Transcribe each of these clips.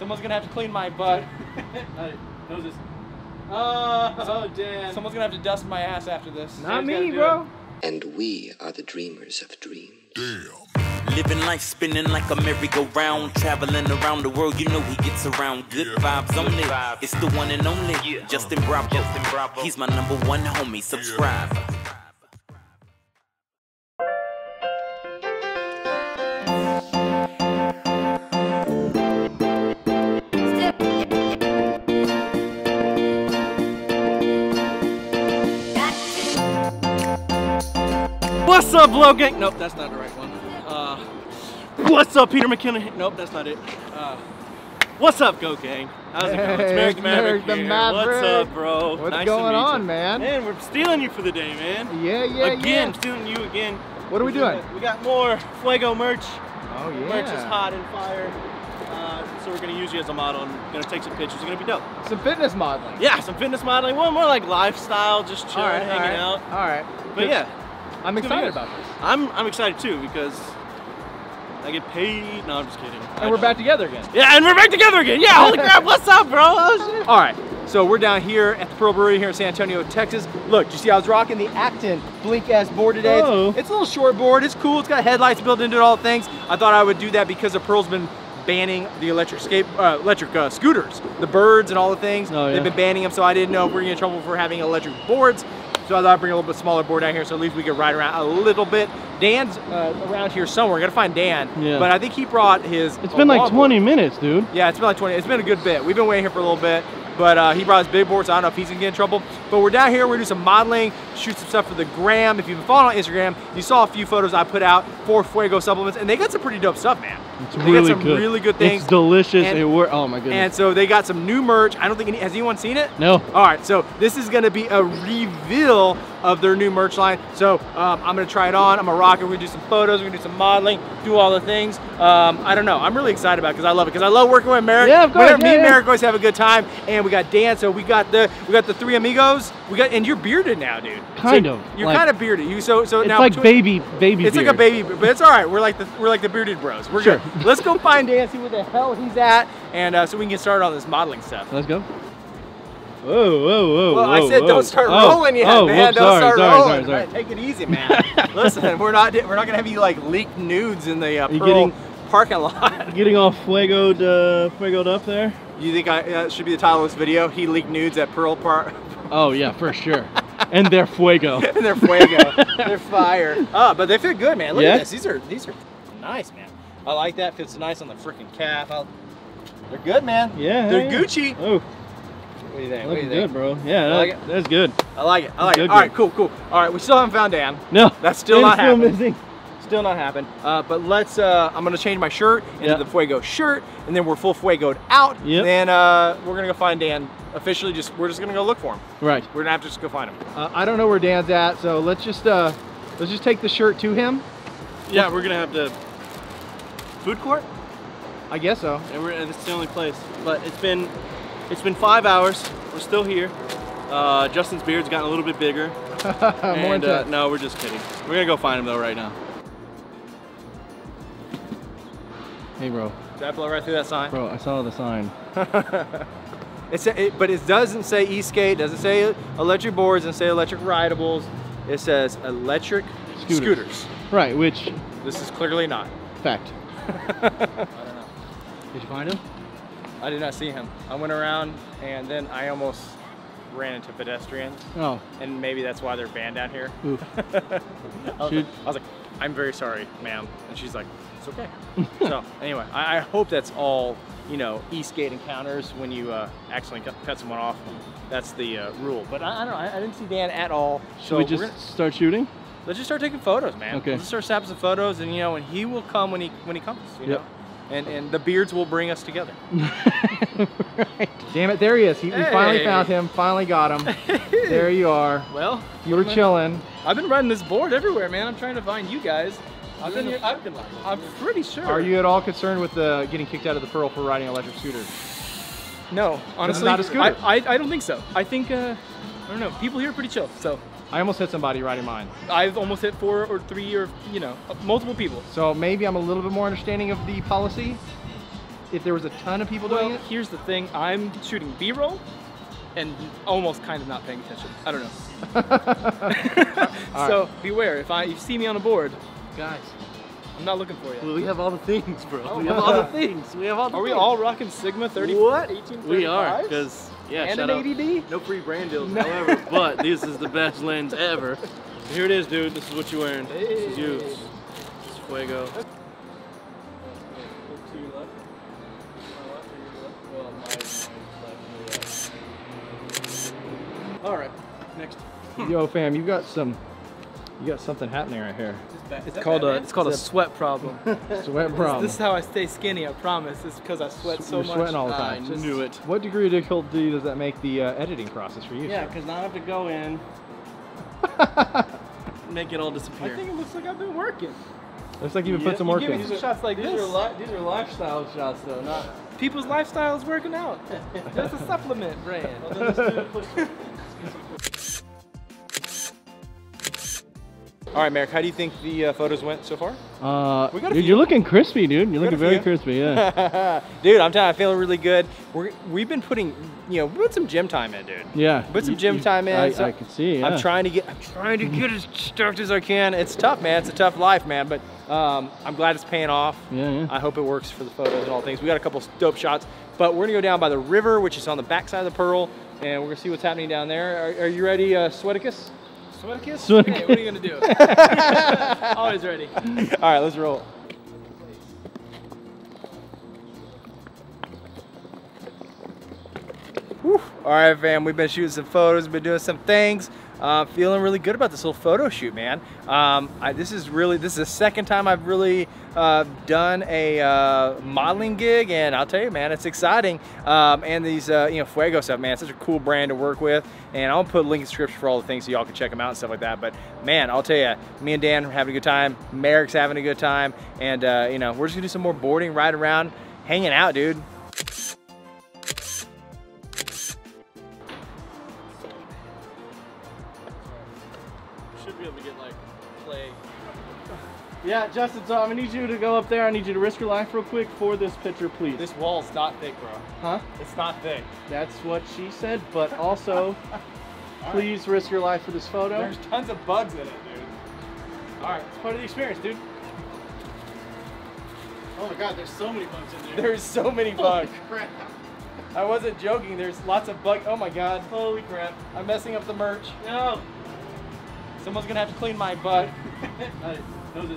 Someone's gonna have to clean my butt. Alright, noses. Oh, uh, oh, Dan. Someone's gonna have to dust my ass after this. Not Sam's me, do bro. And we are the dreamers of dreams. Living life spinning like a merry-go-round, traveling around the world. You know he gets around. Good vibes only. It's the one and only Justin Bravo. Justin Bravo. He's my number one homie. Subscribe. What's Blow Gang? Nope, that's not the right one. Uh, what's up, Peter McKinnon? Nope, that's not it. Uh, what's up, Goat Gang? How's it going? It's Hey, Merrick the it's Maverick Merrick the. Maverick. What's up, bro? What's Nice to going meet on, you. man? Man, we're stealing you for the day, man. Yeah, yeah, yeah. again, yeah. stealing you again. What are we doing? We got more Fuego merch. Oh yeah. Merch is hot and fire. Uh, so we're gonna use you as a model and gonna take some pictures. It's gonna be dope. Some fitness modeling. Yeah, some fitness modeling. One more like lifestyle, just chilling, all right, all hanging right, out. All right. But yeah, I'm it's gonna be excited about this. I'm I'm excited too because I get paid. No, I'm just kidding. I And we're don't. back together again. Yeah, and we're back together again. Yeah, holy crap! What's up, bro? Oh shit. All right. So we're down here at the Pearl Brewery here in San Antonio, Texas. Look, you see I was rocking the Acton Blink S board today. It's- Oh. It's, a little short board. It's cool. It's got headlights built into it, all things. I thought I would do that because the Pearl's been banning the electric skate, uh, electric uh, scooters, the birds and all the things. Oh, yeah. They've been banning them, so I didn't know if we are gonna get in trouble for having electric boards. So I thought I'd bring a little bit smaller board down here, so at least we could ride around a little bit. Dan's uh, around here somewhere. Gotta find Dan. Yeah. But I think he brought his. It's been like longboard. 20 minutes, dude. Yeah, it's been like 20. It's been a good bit. We've been waiting here for a little bit, but uh, he brought his big board, so I don't know if he's gonna get in trouble. But we're down here. We're doing some modeling, shoot some stuff for the gram. If you've been following on Instagram, you saw a few photos I put out for Fuego supplements, and they got some pretty dope stuff, man. It's they really got some good. really good things. It's delicious. And- it wor- oh my goodness. and so they got some new merch. I don't think any, has anyone seen it? no. All right, so this is gonna be a reveal of their new merch line. So um, I'm gonna try it on. I'm gonna rock it. We're gonna do some photos. We're gonna do some modeling. Do all the things. Um, I don't know. I'm really excited about it because I love it. Because I love working with Merrick. Yeah, of course, Whenever me yeah, and yeah. Merrick always have a good time. And we got Dan. So we got the we got the three amigos. We got and you're bearded now, dude. Kind So of, You're like- kind of bearded. You so so It's now like between- baby, baby. it's like a baby, but it's all right. We're like the we're like the bearded bros. We're Sure. good. Let's go find Dan, see where the hell he's at, and uh, so we can get started on this modeling stuff. Let's go. Whoa, whoa, whoa. Well, I said whoa. don't start Oh, rolling yet, oh, man. whoops, don't sorry, start sorry, rolling. Sorry. Take it easy, man. Listen, we're not we're not gonna have you like leak nudes in the uh, Pearl getting- parking lot. Getting all fuegoed, uh, fuegoed up there. you think I uh, should be the title of this video? He leaked nudes at Pearl Park. Oh yeah, for sure. and they're fuego. and they're fuego. they're fire. Oh, but they fit good, man. Look Yeah? at this. These are these are nice, man. I like that. Fits nice on the freaking calf. I'll, they're good, man. Yeah, They're yeah. Gucci. Oh, What do you think? What do looking you good, bro. Yeah, that, like that's good. I like it. I like Good, it. All right, cool, cool. All right, we still haven't found Dan. No, That's still it's not still happening. missing. Still not happened. Uh, but let's. Uh, I'm gonna change my shirt into Yeah. the Fuego shirt, and then we're full Fuegoed out. Yep. Then uh, we're gonna go find Dan. Officially, just we're just gonna go look for him. Right. We're gonna have to just go find him. Uh, I don't know where Dan's at, so let's just uh, let's just take the shirt to him. Yeah, we're gonna have to. Food court? I guess so. And we're. It's the only place. But it's been, it's been five hours. We're still here. Uh, Justin's beard's gotten a little bit bigger. More and, uh, no, we're just kidding. We're gonna go find him though right now. Hey, bro. Did I blow right through that sign? Bro, I saw the sign. It's it, but it doesn't say e-skate. Doesn't say electric boards. Doesn't say electric rideables. It says electric Scooters. scooters. Right. Which This is clearly not. fact? I don't know. Did you find him? I did not see him. I went around and then I almost ran into pedestrians, Oh. and maybe that's why they're banned down here. Ooh. I, was like, I was like, I'm very sorry, ma'am. And she's like, it's okay. so anyway, I, I hope that's all, you know, e-skate encounters when you uh, accidentally cut, cut someone off. That's the uh, rule. But I, I don't know. I, I didn't see Dan at all. Should so we just gonna- start shooting? Let's just start taking photos, man. Okay. Let's start snapping some photos, and you know, and he will come when he when he comes. You Yep. know, and and the beards will bring us together. Damn it, there he is. He, We finally found him. Finally got him. there you are. Well, You were chilling. I've been riding this board everywhere, man. I'm trying to find you guys. I've been here. I've been. I'm pretty sure. Are you at all concerned with uh, getting kicked out of the Pearl for riding an electric scooter? No, honestly, not a scooter. I, I, I don't think so. I think uh, I don't know. People here are pretty chill. So I almost hit somebody riding mine. I've almost hit four or three or you know multiple people. So maybe I'm a little bit more understanding of the policy. if there was a ton of people doing it? here's the thing. I'm shooting B-roll and almost kind of not paying attention. I don't know. so beware. If I if you see me on a board, Guys, I'm not looking for you. Well, we have all the things, bro. Oh, we have all the things. We have all the Are we all rocking Sigma 30, What? 18, We are, because, yeah, and shout an out. ADD? No free brand deals, however, but this is the best lens ever. Here it is, dude. This is what you're wearing. This is you. This is Fuego. All right, next. yo fam, you got some, you got something happening right here. It's called a it's called a sweat problem. Sweat problem. This is how I stay skinny. I promise. It's because I sweat so You're much. sweating all the I time. knew it. What degree of difficulty does that make the uh, editing process for you? Yeah, because now I have to go in, make it all disappear. I think it looks like I've been working. Looks like you've Yeah, put some you work Give me in. some shots like These this. are li- these are lifestyle shots though, not. People's lifestyles working out. That's a supplement brand. All right, Merrick, how do you think the uh, photos went so far? Uh, We got dude, few. you're looking crispy, dude. You're got looking very crispy, yeah. dude, I'm telling you, I'm feeling really good. We're, we've been putting, you know, put some gym time in, dude. yeah. Put some you- gym you- time in. I, so I can see, yeah. I'm trying to get, I'm trying to get as stoked as I can. It's tough, man. It's a tough life, man. But um, I'm glad it's paying off. Yeah, yeah. I hope it works for the photos and all things. We got a couple dope shots, but we're gonna go down by the river, which is on the backside of the Pearl, and we're gonna see what's happening down there. Are, are you ready, uh, Sweaticus? Sweaticus? Sweaticus. Hey, what are you gonna do? Always ready. All right, let's roll. Whew. All right, fam. We've been shooting some photos, been doing some things. Uh, feeling really good about this little photo shoot, man. Um, I, this is really this is the second time I've really uh, done a uh, modeling gig, and I'll tell you, man, it's exciting. Um, and these, uh, you know, Fuego stuff, man, such a cool brand to work with. And I'll put a link in the description for all the things so y'all can check them out and stuff like that. But man, I'll tell you, me and Dan are having a good time. Merrick's having a good time, and uh, you know, we're just gonna do some more boarding, ride around, hanging out, dude. Yeah, Justin. So I'm gonna need you to go up there. I need you to risk your life real quick for this picture, please. This wall's not thick, bro. huh? It's not thick. That's what she said. But also, please risk your life for this photo. There's tons of bugs in it, dude. All right, it's part of the experience, dude. Oh my God, there's so many bugs in there. There's so many bugs. Holy crap. I wasn't joking. There's lots of bug. Oh my god. Holy crap. I'm messing up the merch. No. Someone's gonna have to clean my butt. I know.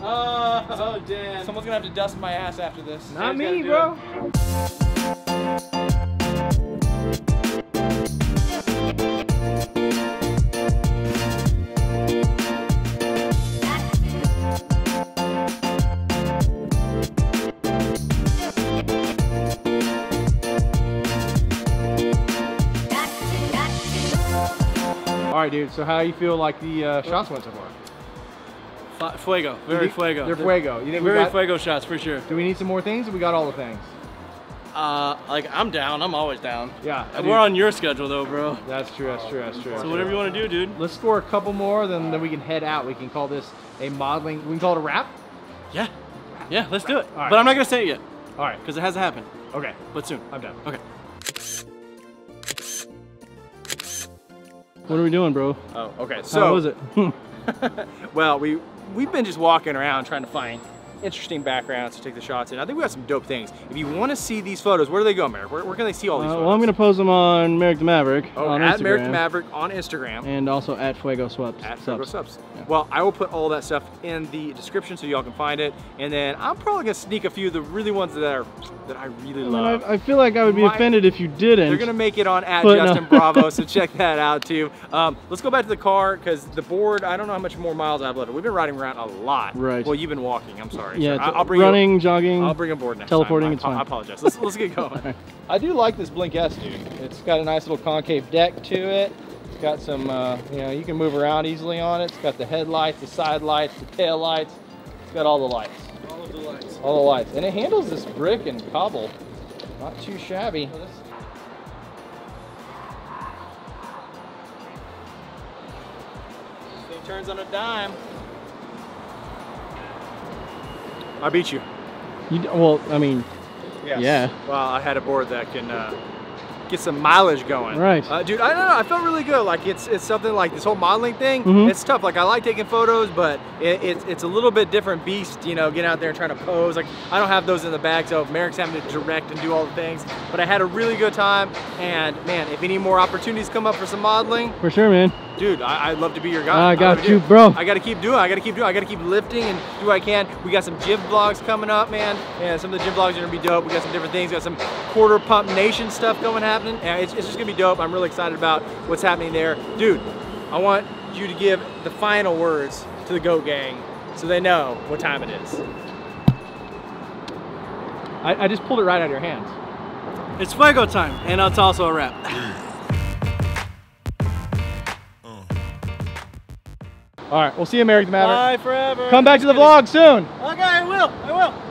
Oh, oh, Dan. Someone's gonna have to dust my ass after this. Not Dan's me, bro. All right, dude. So how you feel like the uh, shots went so far? Fu- Fuego. Very fuego. They're fuego. You think we Very got, fuego shots for sure. Do we need some more things? Or we got all the things. Uh, like I'm down. I'm always down. Yeah. I We're do. on your schedule though, bro. That's true. That's true. That's true. So whatever you want to do, dude. Let's score a couple more, then then we can head out. We can call this a modeling. We can call it a wrap. Yeah. Yeah, let's do it. right. But I'm not gonna say it yet All right. because it hasn't happened. Okay. But soon. I'm done. Okay. What are we doing, bro? Oh, okay. So. How So was it? well, we we've been just walking around trying to find interesting backgrounds to take the shots in. I think we got some dope things. If you want to see these photos, where do they go, Merrick? Where, where can they see all these Uh, photos? well, I'm gonna post them on Merrick the Maverick oh, on at Instagram Merrick the Maverick on Instagram. and also at Fuego Supps. at. Fuego Supps. Well, I will put all that stuff in the description so y'all can find it. And then I'm probably gonna sneak a few of the really ones that are that I really I, love. I, I feel like I would be My- offended if you didn't. They're gonna make it on at But no. Justin Bravo, so check that out too. Um, let's go back to the car because the board. I don't know how much more miles I've left. We've been riding around a lot. Right. Well, you've been walking. I'm sorry. Yeah, So I- it's I'll bring running, You, jogging. I'll bring a board next teleporting, time. it's fine. I apologize. Let's let's get going. I do like this Blink S, dude. It's got a nice little concave deck to it. It's got some, uh, you know, you can move around easily on it. It's got the headlights, the side lights, the tail lights. It's got all the lights. All of the lights. All the lights. And it handles this brick and cobble. Not too shabby. Thing turns on a dime. I beat you. You, well, I mean, Yes. Yeah. Well, I had a board that can uh, get some mileage going. Right. Uh, dude, I don't know. I felt really good. Like it's it's something like this whole modeling thing. Mhm. It's tough. Like I like taking photos, but it, it's it's a little bit different beast. You know, getting out there and trying to pose. Like I don't have those in the bag, so Merrick's having to direct and do all the things. But I had a really good time. And man, if any more opportunities come up for some modeling, For sure, man. Dude, I, I'd love to be your guy. I got really you, do. bro. I got to keep doing. I got to keep doing. I got to keep lifting and do what I can. We got some gym vlogs coming up, man. And some of the gym vlogs are gonna be dope. We got some different things. We got some quarter pump nation stuff going happening. And it's, it's just gonna be dope. I'm really excited about what's happening there, dude. I want you to give the final words to the Goat Gang so they know what time it is. I, I just pulled it right out of your hands. It's Fuego time, and it's also a wrap. All right, we'll see you, Merrick the Maverick. Bye forever. Come back to the vlog soon. Okay, I will. I will.